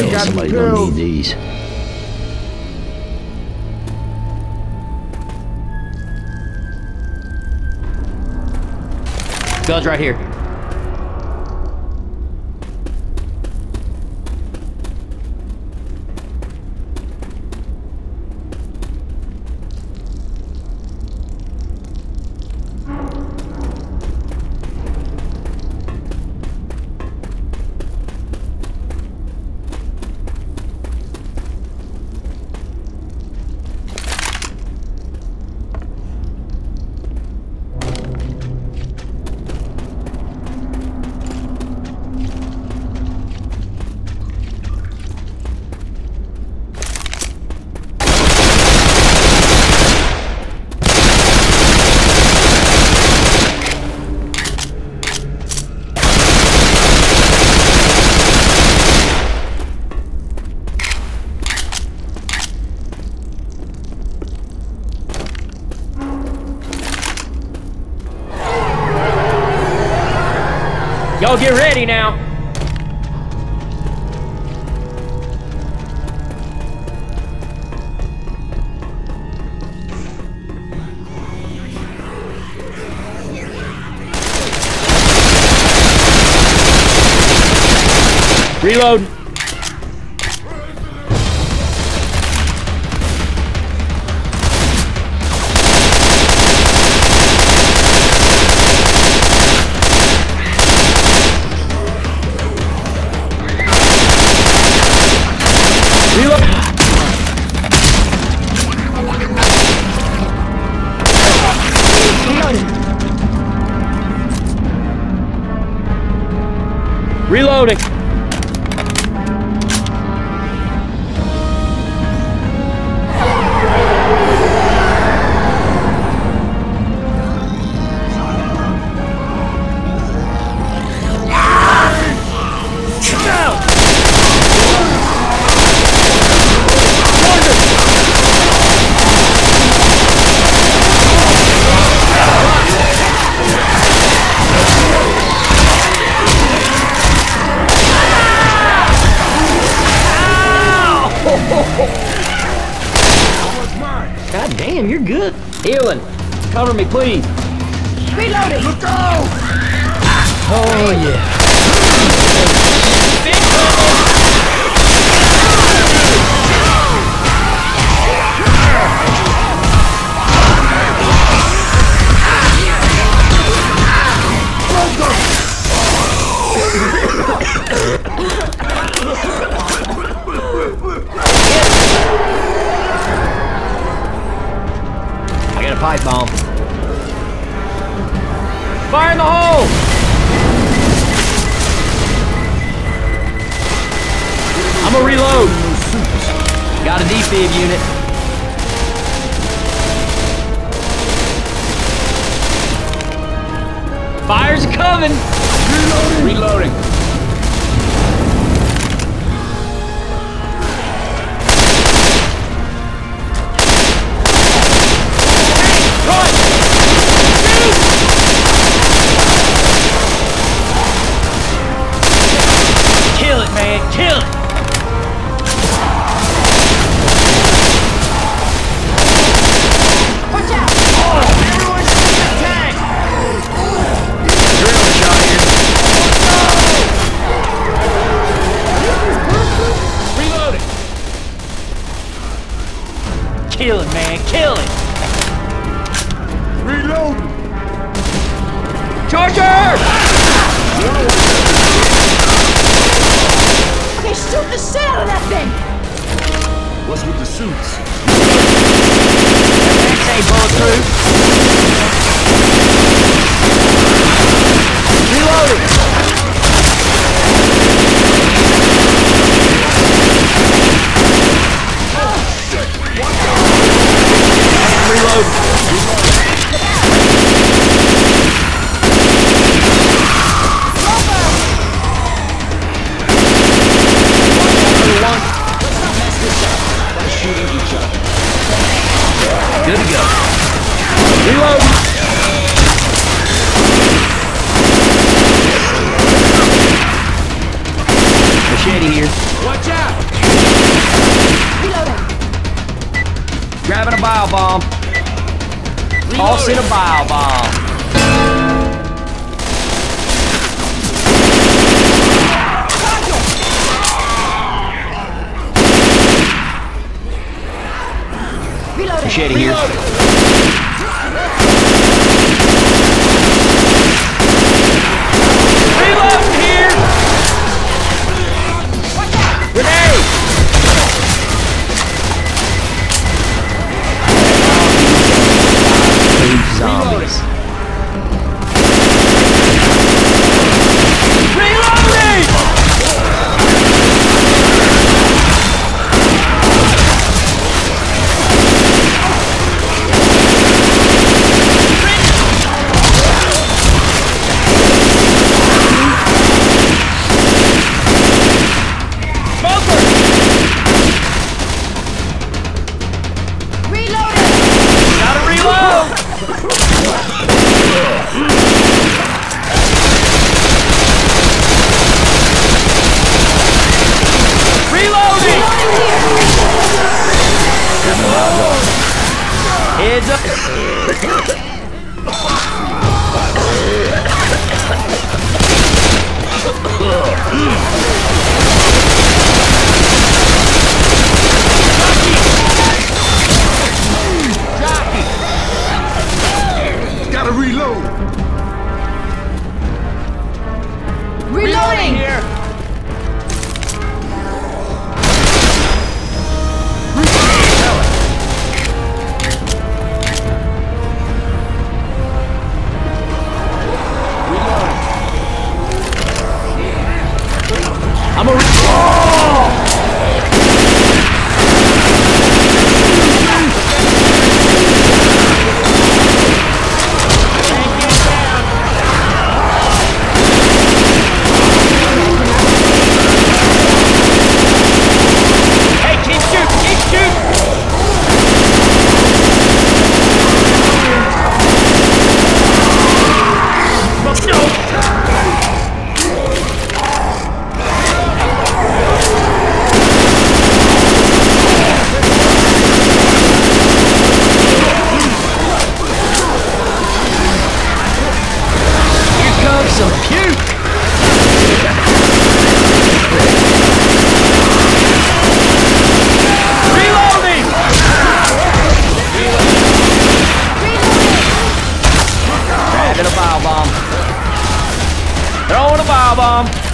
I Yeah, got somebody's pills. gonna need these. Guns right here. Reload. Reload. Reloading. Damn, you're good. Healing. Cover me, please. Reloading! Look out! Oh, yeah. Pipe bomb. Fire in the hole! I'm gonna reload. Got a defib unit. Fire's coming. Reloading. Run! Kill it, man. Kill it. Watch out! Everyone shoot the tank! Adrenaline shot here. Reloading. Kill it, man. Kill it. Reloading! Charger! Okay, shoot the shit out of that thing! What's with the suits? Tanks ain't bulletproof. Reloading. Shady here. Watch out! Reloading. Grabbing a bile bomb. All Tossing a bile bomb. Reloading. Here. Reloading. Beijo. bomb.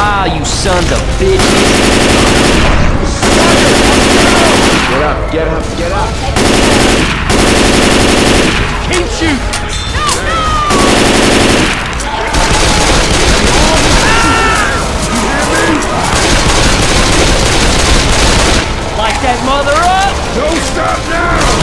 Wow, you sons of bitches! Get up, get up, get up! Keep shooting! Light that mother up! Don't stop now!